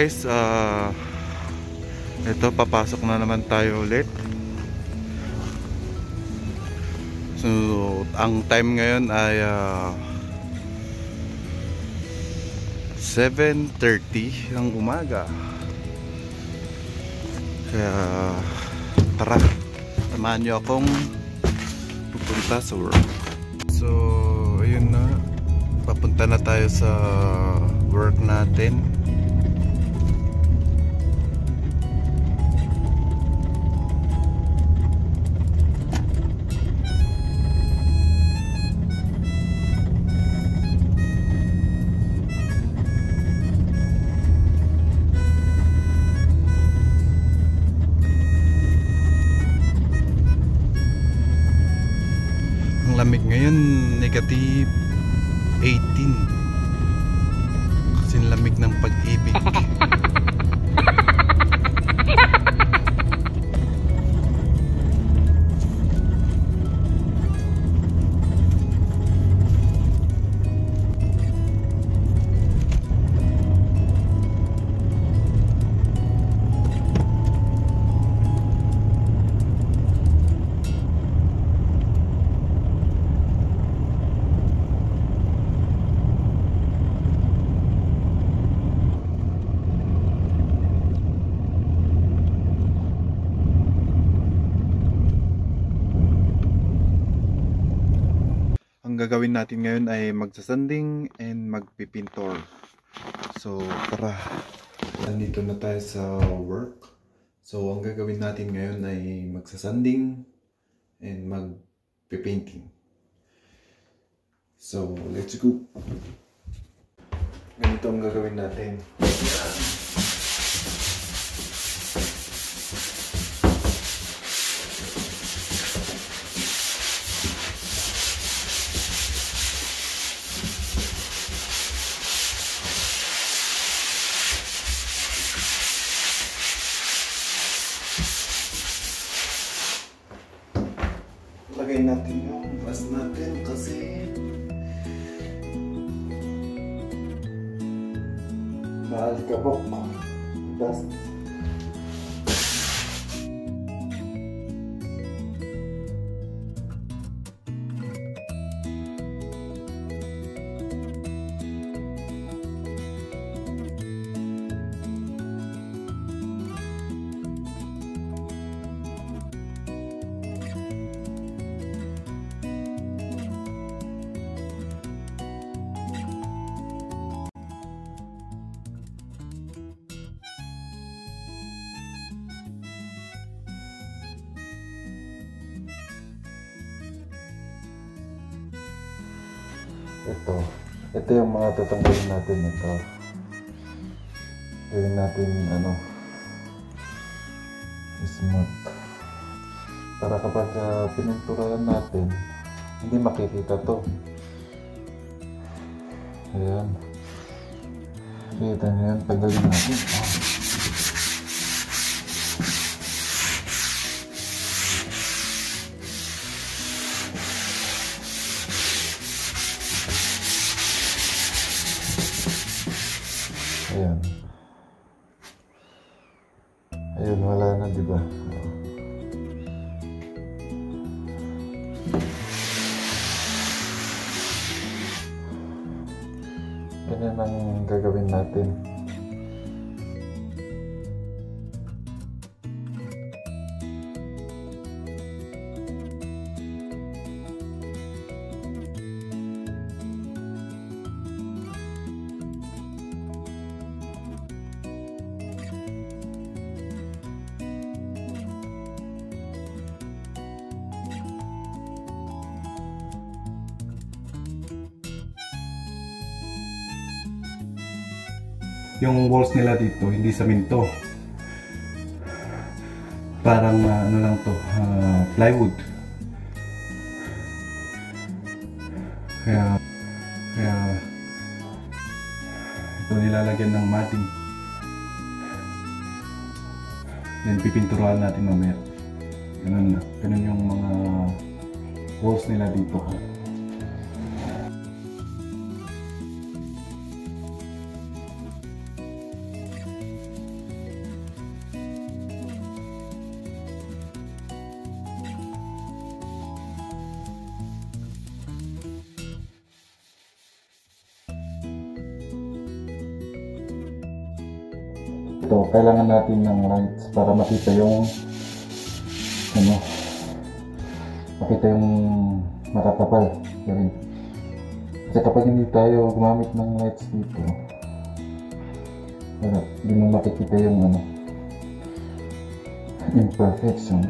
guys, ah ito papasok na naman tayo ulit. So, ang time ngayon ay ah, 7.30 ng umaga. Kaya tara, samahan nyo akong pupunta sa work. So, ayun na. Papunta na tayo sa work natin. Gagawin natin ngayon ay magsasanding and magpipintor. So, tara. Nandito na tayo sa work. So, ang gagawin natin ngayon ay magsasanding and magpipainting. So, let's go. Ganito ang gagawin natin yung bus natin kasi maalikabok. Dust. Ito. Ito yung mga tatanggalin natin ito. Gawin natin ano smooth. Para kapag uh, pininturahan natin, hindi makikita to. Ayan. Kita niyo yan, tanggalin natin. Ah. Ayan. Ayun, wala na, di ba? Yung walls nila dito hindi saminto. Parang ah, ano lang to ah, plywood. Kaya kaya ito nilalagyan ng matting. Then pipinturahan natin mamaya. Ganun na. Ganun yung mga walls nila dito ito, kailangan natin ng lights para makita yung ano, makita yung matatapal. Ganun. Kasi kapag hindi tayo gumamit ng lights dito, wala, hindi mo makikita yung ano, imperfection.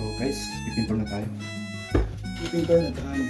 So guys, pipintor na tayo. Pipintor na tayo.